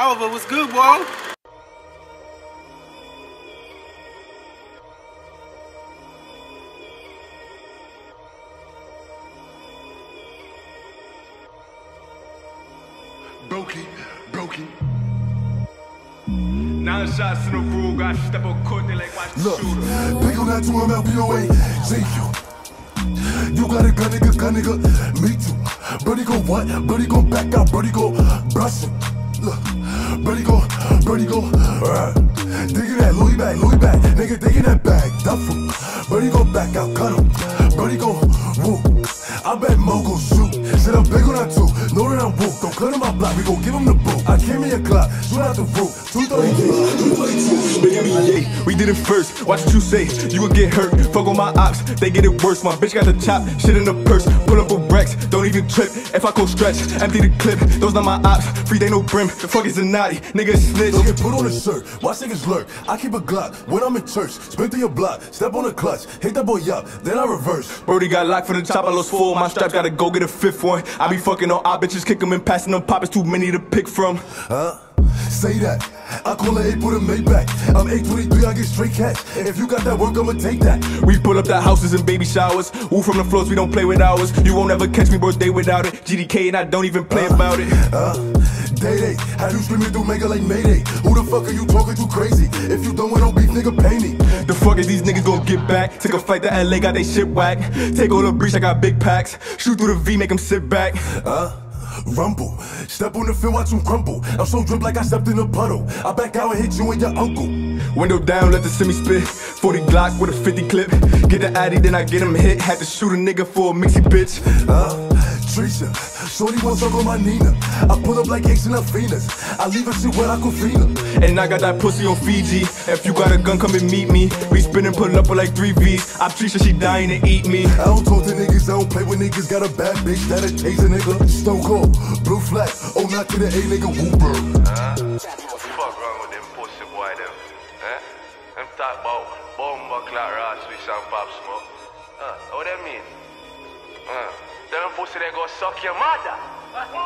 Oliver, what's good, boy? Brokey, brokey. Nine shots in a room, got step on court, they like watch the Look, shooter. big on that 2MLBOA, JQ. You You got a gun, nigga, gun, nigga. Me too. Birdie go what? Birdie go back out, Birdie go brush it. Look, Birdie go, Birdie go. Uh, digging that Louis bag, Louis bag. Nigga, digging that bag, duffel. Birdie go back out, cut him. Birdie go woo. I bet Mo go shoot. Said I'm big on that too. Know that I'm woo. Don't cut him my block, we gon' give him the boot. I came in your clock, shoot out the roof. 230 Big NBA, we did it first. Watch what you say, you would get hurt. Fuck on my ops, they get it worse. My bitch got the chop, shit in the purse. Pull up a Rex, don't even trip. If I go stretch, empty the clip. Those not my ops, free they no brim. The fuck is a naughty, nigga snitch. Don't get put on a shirt, watch niggas lurk. I keep a Glock when I'm in church. Spin through your block, step on the clutch, hit that boy up, then I reverse. Brody got locked for the chop, I lost four. My straps gotta go get a fifth one. I be fucking on op bitches, kick them and passing them pop. It's too many to pick from. Huh? Say that. I call it 8 put a Maybach. I'm 823, I get straight cash. If you got that work, I'ma take that. We pull up the houses and baby showers. Woo from the floors, we don't play with ours. You won't ever catch me birthday without it. GDK and I don't even play about it. Uh, Day Day, had you screaming through Mega like Mayday. Who the fuck are you talking to crazy? If you don't want no beef, nigga, pay me. The fuck is these niggas gonna get back? Took a flight to LA, got they shit whack. Take all the breach, I got big packs. Shoot through the V, make them sit back. Uh, rumble. Step on the field, watch him crumble. I'm so drip like I stepped in a puddle. I back out and hit you and your uncle. Window down, let the semi spit. 40 Glock with a 50 clip. Get the Addy, then I get him hit. Had to shoot a nigga for a mixy bitch. Uh, Trisha, shorty wants up on my Nina. I pull up like Ace and Venus. I leave her shit where Aquafina. And I got that pussy on Fiji. If you got a gun, come and meet me. We spinning, pull up with like three V's. I'm Trisha, she dying to eat me. I don't talk to niggas, I don't play with niggas. Got a bad bitch that'll chase a nigga. Stone cold, blue flag. Oh, not to the A nigga, Woober. What the fuck wrong with them pussy boy them? Eh? Them talk about bomba clock Ross with some pop smoke. Uh, what that mean? Uh, them pussy they go suck your mother. Suck